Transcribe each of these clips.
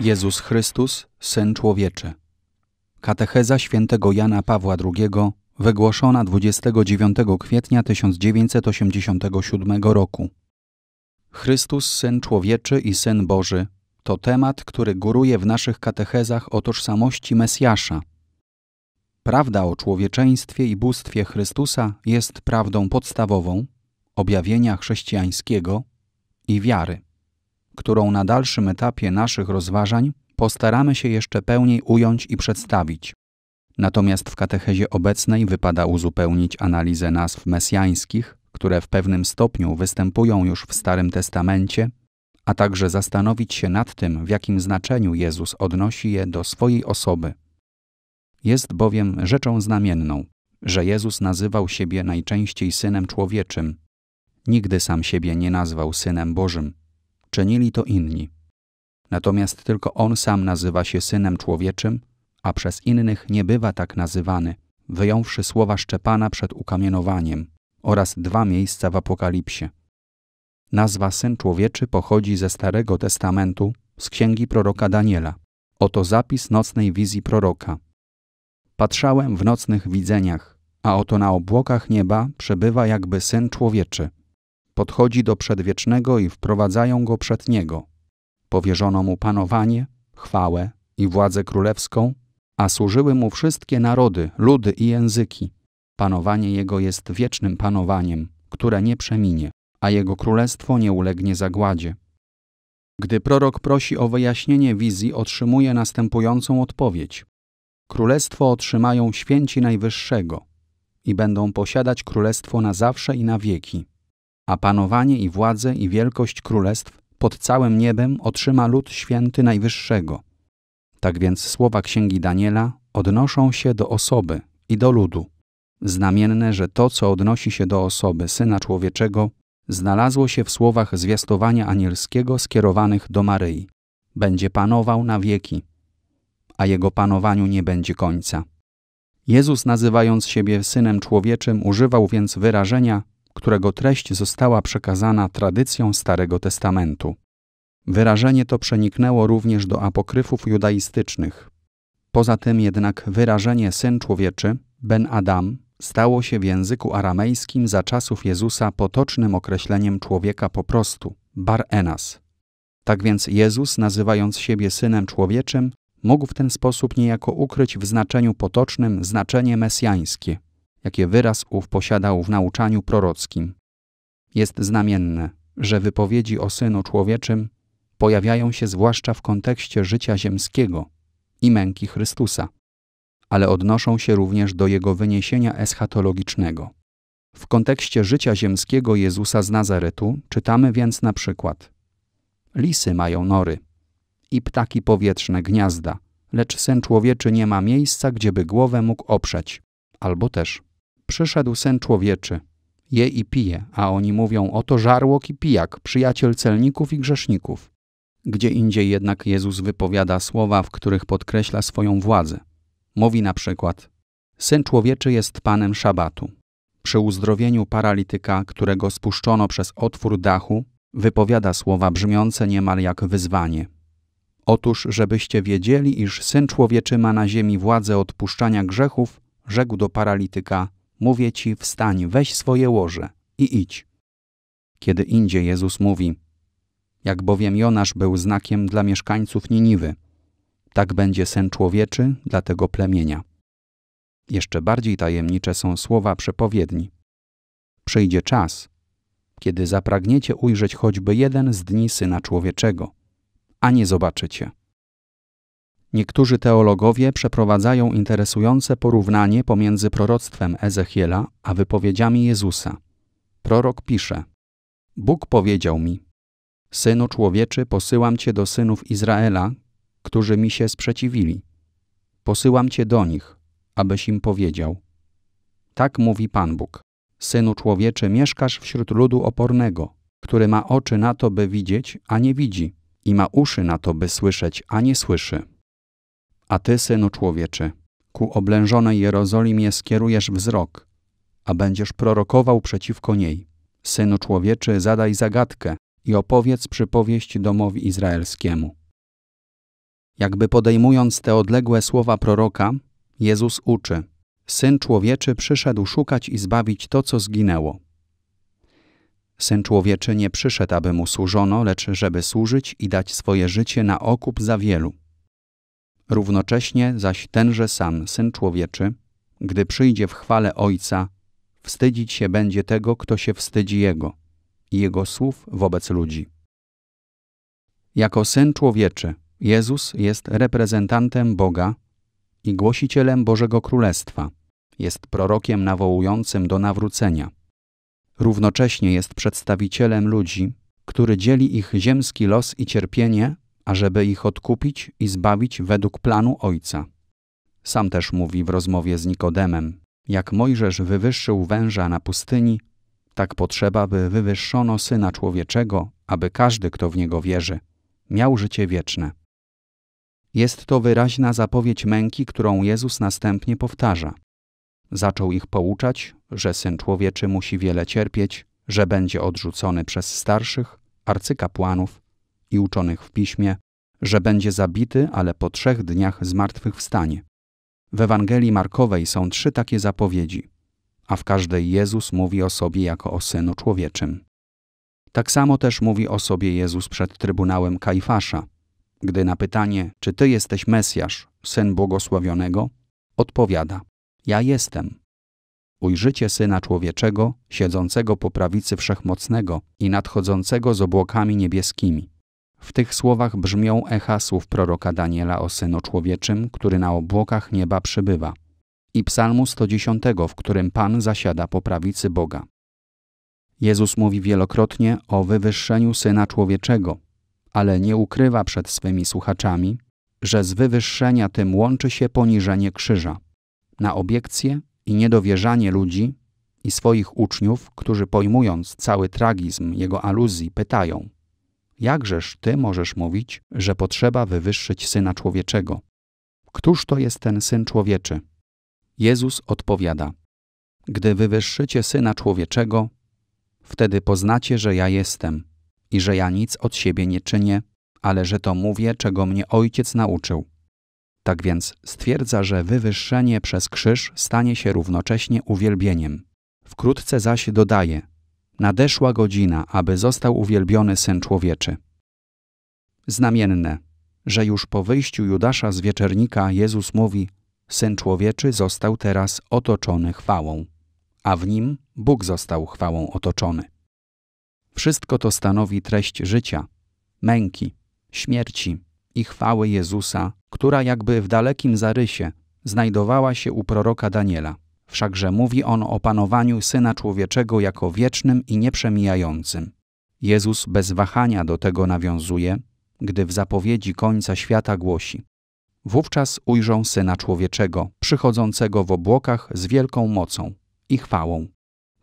Jezus Chrystus, Syn Człowieczy. Katecheza świętego Jana Pawła II, wygłoszona 29 kwietnia 1987 roku. Chrystus, Syn Człowieczy i Syn Boży to temat, który góruje w naszych katechezach o tożsamości Mesjasza. Prawda o człowieczeństwie i bóstwie Chrystusa jest prawdą podstawową objawienia chrześcijańskiego i wiary którą na dalszym etapie naszych rozważań postaramy się jeszcze pełniej ująć i przedstawić. Natomiast w katechezie obecnej wypada uzupełnić analizę nazw mesjańskich, które w pewnym stopniu występują już w Starym Testamencie, a także zastanowić się nad tym, w jakim znaczeniu Jezus odnosi je do swojej osoby. Jest bowiem rzeczą znamienną, że Jezus nazywał siebie najczęściej synem człowieczym. Nigdy sam siebie nie nazwał synem Bożym czynili to inni. Natomiast tylko on sam nazywa się synem człowieczym, a przez innych nie bywa tak nazywany, wyjąwszy słowa Szczepana przed ukamienowaniem oraz dwa miejsca w Apokalipsie. Nazwa Syn Człowieczy pochodzi ze Starego Testamentu, z księgi proroka Daniela. Oto zapis nocnej wizji proroka. Patrzałem w nocnych widzeniach, a oto na obłokach nieba przebywa jakby Syn Człowieczy podchodzi do przedwiecznego i wprowadzają go przed niego. Powierzono mu panowanie, chwałę i władzę królewską, a służyły mu wszystkie narody, ludy i języki. Panowanie jego jest wiecznym panowaniem, które nie przeminie, a jego królestwo nie ulegnie zagładzie. Gdy prorok prosi o wyjaśnienie wizji, otrzymuje następującą odpowiedź: Królestwo otrzymają święci Najwyższego i będą posiadać królestwo na zawsze i na wieki a panowanie i władzę i wielkość królestw pod całym niebem otrzyma lud święty Najwyższego. Tak więc słowa księgi Daniela odnoszą się do osoby i do ludu. Znamienne, że to, co odnosi się do osoby Syna Człowieczego, znalazło się w słowach zwiastowania anielskiego skierowanych do Maryi. Będzie panował na wieki, a jego panowaniu nie będzie końca. Jezus, nazywając siebie Synem Człowieczym, używał więc wyrażenia którego treść została przekazana tradycją Starego Testamentu. Wyrażenie to przeniknęło również do apokryfów judaistycznych. Poza tym jednak wyrażenie Syn Człowieczy, Ben Adam, stało się w języku aramejskim za czasów Jezusa potocznym określeniem człowieka po prostu, Bar Enas. Tak więc Jezus, nazywając siebie Synem Człowieczym, mógł w ten sposób niejako ukryć w znaczeniu potocznym znaczenie mesjańskie, jakie wyraz ów posiadał w nauczaniu prorockim. Jest znamienne, że wypowiedzi o Synu Człowieczym pojawiają się zwłaszcza w kontekście życia ziemskiego i męki Chrystusa, ale odnoszą się również do Jego wyniesienia eschatologicznego. W kontekście życia ziemskiego Jezusa z Nazaretu czytamy więc na przykład Lisy mają nory i ptaki powietrzne gniazda, lecz Syn Człowieczy nie ma miejsca, gdzieby głowę mógł oprzeć. Albo też Przyszedł sen człowieczy. Je i pije, a oni mówią, oto żarłok i pijak, przyjaciel celników i grzeszników. Gdzie indziej jednak Jezus wypowiada słowa, w których podkreśla swoją władzę. Mówi na przykład, Syn człowieczy jest Panem Szabatu. Przy uzdrowieniu paralityka, którego spuszczono przez otwór dachu, wypowiada słowa brzmiące niemal jak wyzwanie. Otóż, żebyście wiedzieli, iż Syn Człowieczy ma na ziemi władzę odpuszczania grzechów, rzekł do paralityka, Mówię ci, wstań, weź swoje łoże i idź. Kiedy indziej Jezus mówi, jak bowiem Jonasz był znakiem dla mieszkańców Niniwy, tak będzie sen człowieczy dla tego plemienia. Jeszcze bardziej tajemnicze są słowa przepowiedni. Przyjdzie czas, kiedy zapragniecie ujrzeć choćby jeden z dni Syna Człowieczego, a nie zobaczycie. Niektórzy teologowie przeprowadzają interesujące porównanie pomiędzy proroctwem Ezechiela a wypowiedziami Jezusa. Prorok pisze: Bóg powiedział mi: Synu człowieczy, posyłam cię do synów Izraela, którzy mi się sprzeciwili. posyłam cię do nich, abyś im powiedział. Tak mówi Pan Bóg. Synu człowieczy, mieszkasz wśród ludu opornego, który ma oczy na to, by widzieć, a nie widzi, i ma uszy na to, by słyszeć, a nie słyszy. A ty, synu człowieczy, ku oblężonej Jerozolimie skierujesz wzrok, a będziesz prorokował przeciwko niej. Synu człowieczy, zadaj zagadkę i opowiedz przypowieść domowi izraelskiemu. Jakby podejmując te odległe słowa proroka, Jezus uczy: Syn człowieczy przyszedł szukać i zbawić to, co zginęło. Syn człowieczy nie przyszedł, aby mu służono, lecz żeby służyć i dać swoje życie na okup za wielu. Równocześnie zaś tenże sam Syn człowieczy, gdy przyjdzie w chwale Ojca, wstydzić się będzie tego, kto się wstydzi Jego i Jego słów wobec ludzi. Jako Syn człowieczy, Jezus jest reprezentantem Boga i głosicielem Bożego Królestwa, jest prorokiem nawołującym do nawrócenia. Równocześnie jest przedstawicielem ludzi, który dzieli ich ziemski los i cierpienie, ażeby ich odkupić i zbawić według planu Ojca. Sam też mówi w rozmowie z Nikodemem: Jak Mojżesz wywyższył węża na pustyni, tak potrzeba, by wywyższono syna człowieczego, aby każdy, kto w niego wierzy, miał życie wieczne. Jest to wyraźna zapowiedź męki, którą Jezus następnie powtarza. Zaczął ich pouczać, że syn człowieczy musi wiele cierpieć, że będzie odrzucony przez starszych, arcykapłanów i uczonych w piśmie, że będzie zabity, ale po trzech dniach zmartwychwstanie. W Ewangelii Markowej są trzy takie zapowiedzi, a w każdej Jezus mówi o sobie jako o synu człowieczym. Tak samo też mówi o sobie Jezus przed trybunałem Kajfasza, gdy na pytanie, czy ty jesteś Mesjasz, syn błogosławionego, odpowiada: Ja jestem. Ujrzycie syna człowieczego, siedzącego po prawicy wszechmocnego i nadchodzącego z obłokami niebieskimi. W tych słowach brzmią echa słów proroka Daniela o synu człowieczym, który na obłokach nieba przybywa, i psalmu 110, w którym Pan zasiada po prawicy Boga. Jezus mówi wielokrotnie o wywyższeniu syna człowieczego, ale nie ukrywa przed swymi słuchaczami, że z wywyższenia tym łączy się poniżenie krzyża. Na obiekcje i niedowierzanie ludzi i swoich uczniów, którzy pojmując cały tragizm jego aluzji, pytają: Jakżeż ty możesz mówić, że potrzeba wywyższyć syna człowieczego? Któż to jest ten syn człowieczy? Jezus odpowiada: Gdy wywyższycie syna człowieczego, wtedy poznacie, że ja jestem i że ja nic od siebie nie czynię, ale że to mówię, czego mnie ojciec nauczył. Tak więc stwierdza, że wywyższenie przez krzyż stanie się równocześnie uwielbieniem. Wkrótce zaś dodaje: Nadeszła godzina, aby został uwielbiony syn człowieczy. Znamienne, że już po wyjściu Judasza z wieczernika Jezus mówi: Syn człowieczy został teraz otoczony chwałą, a w nim Bóg został chwałą otoczony. Wszystko to stanowi treść życia, męki, śmierci i chwały Jezusa, która jakby w dalekim zarysie znajdowała się u proroka Daniela. Wszakże mówi on o panowaniu Syna Człowieczego jako wiecznym i nieprzemijającym. Jezus bez wahania do tego nawiązuje, gdy w zapowiedzi końca świata głosi: Wówczas ujrzą Syna Człowieczego, przychodzącego w obłokach z wielką mocą i chwałą.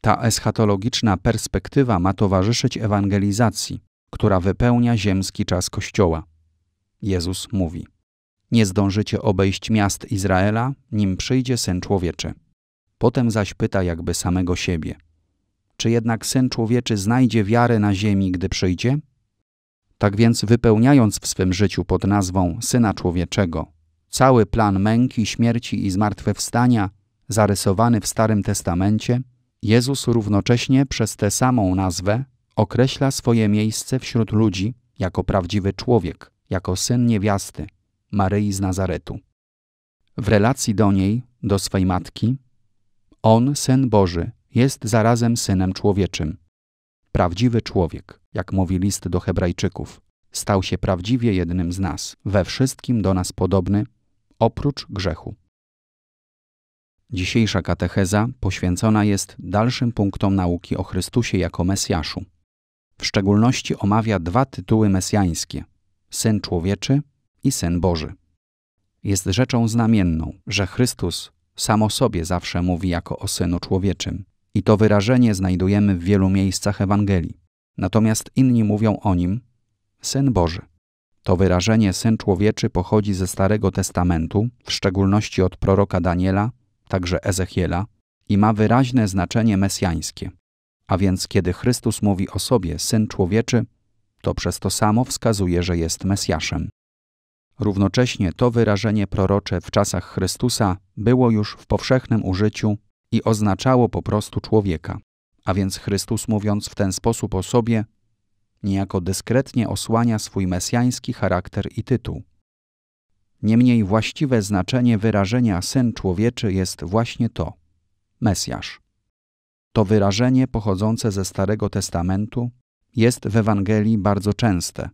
Ta eschatologiczna perspektywa ma towarzyszyć ewangelizacji, która wypełnia ziemski czas Kościoła. Jezus mówi: Nie zdążycie obejść miast Izraela, nim przyjdzie syn człowieczy. Potem zaś pyta jakby samego siebie: Czy jednak syn człowieczy znajdzie wiarę na ziemi, gdy przyjdzie? Tak więc, wypełniając w swym życiu pod nazwą syna człowieczego cały plan męki, śmierci i zmartwychwstania zarysowany w Starym Testamencie, Jezus równocześnie przez tę samą nazwę określa swoje miejsce wśród ludzi jako prawdziwy człowiek, jako syn niewiasty, Maryi z Nazaretu. W relacji do niej, do swej matki, on, syn Boży, jest zarazem synem człowieczym. Prawdziwy człowiek, jak mówi list do Hebrajczyków, stał się prawdziwie jednym z nas, we wszystkim do nas podobny, oprócz grzechu. Dzisiejsza katecheza poświęcona jest dalszym punktom nauki o Chrystusie jako Mesjaszu. W szczególności omawia dwa tytuły mesjańskie: Syn Człowieczy i Syn Boży. Jest rzeczą znamienną, że Chrystus sam o sobie zawsze mówi jako o Synu Człowieczym. I to wyrażenie znajdujemy w wielu miejscach Ewangelii. Natomiast inni mówią o nim Syn Boży. To wyrażenie Syn Człowieczy pochodzi ze Starego Testamentu, w szczególności od proroka Daniela, także Ezechiela, i ma wyraźne znaczenie mesjańskie. A więc kiedy Chrystus mówi o sobie Syn Człowieczy, to przez to samo wskazuje, że jest Mesjaszem. Równocześnie to wyrażenie prorocze w czasach Chrystusa było już w powszechnym użyciu i oznaczało po prostu człowieka. A więc Chrystus, mówiąc w ten sposób o sobie, niejako dyskretnie osłania swój mesjański charakter i tytuł. Niemniej właściwe znaczenie wyrażenia syn człowieczy jest właśnie to Mesjasz. To wyrażenie pochodzące ze Starego Testamentu jest w Ewangelii bardzo częste.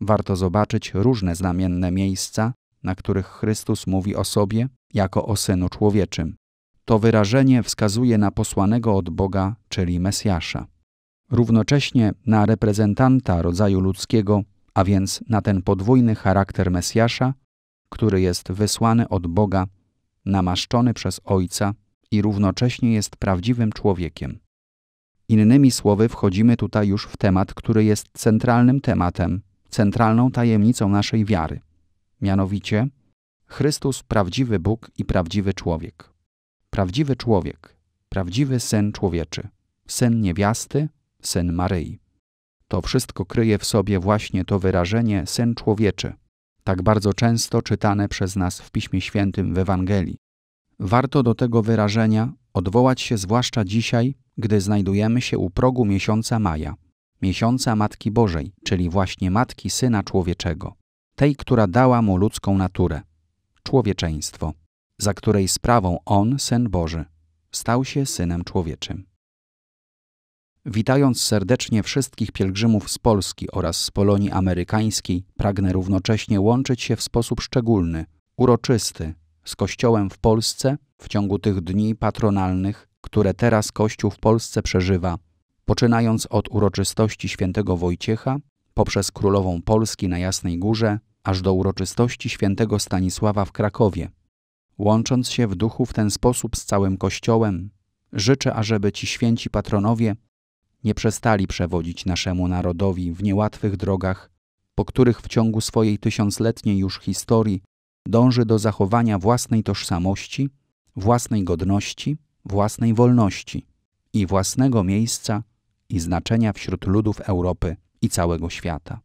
Warto zobaczyć różne znamienne miejsca, na których Chrystus mówi o sobie jako o synu człowieczym. To wyrażenie wskazuje na posłanego od Boga, czyli Mesjasza. Równocześnie na reprezentanta rodzaju ludzkiego, a więc na ten podwójny charakter Mesjasza, który jest wysłany od Boga, namaszczony przez Ojca i równocześnie jest prawdziwym człowiekiem. Innymi słowy, wchodzimy tutaj już w temat, który jest centralnym tematem, centralną tajemnicą naszej wiary. Mianowicie Chrystus, prawdziwy Bóg i prawdziwy człowiek. Prawdziwy człowiek, prawdziwy syn człowieczy, syn niewiasty, syn Maryi. To wszystko kryje w sobie właśnie to wyrażenie syn człowieczy, tak bardzo często czytane przez nas w Piśmie Świętym w Ewangelii. Warto do tego wyrażenia odwołać się zwłaszcza dzisiaj, gdy znajdujemy się u progu miesiąca maja, miesiąca Matki Bożej, czyli właśnie Matki Syna Człowieczego, tej, która dała mu ludzką naturę, człowieczeństwo, za której sprawą on, Syn Boży, stał się Synem Człowieczym. Witając serdecznie wszystkich pielgrzymów z Polski oraz z Polonii amerykańskiej, pragnę równocześnie łączyć się w sposób szczególny, uroczysty z Kościołem w Polsce w ciągu tych dni patronalnych, które teraz Kościół w Polsce przeżywa, poczynając od uroczystości świętego Wojciecha, poprzez Królową Polski na Jasnej Górze, aż do uroczystości świętego Stanisława w Krakowie. Łącząc się w duchu w ten sposób z całym Kościołem, życzę, ażeby ci święci patronowie nie przestali przewodzić naszemu narodowi w niełatwych drogach, po których w ciągu swojej tysiącletniej już historii dąży do zachowania własnej tożsamości, własnej godności, własnej wolności i własnego miejsca i znaczenia wśród ludów Europy i całego świata.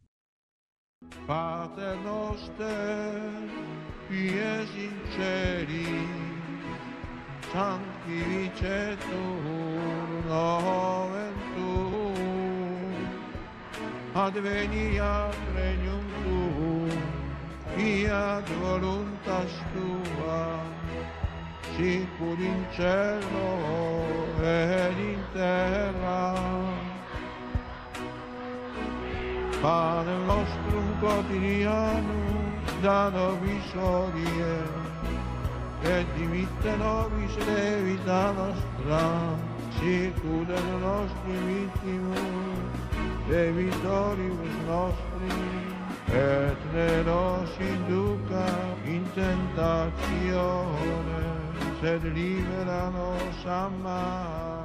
Fiat voluntas tua, sicur in cielo in terra. Pane nostrum quotidianum da nobis odie, et dimitte nobis levita nostra, sicur et nostri vittimus, debitoribus nostri, et ne nos induca in tentatione, sed libera nos a